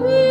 me.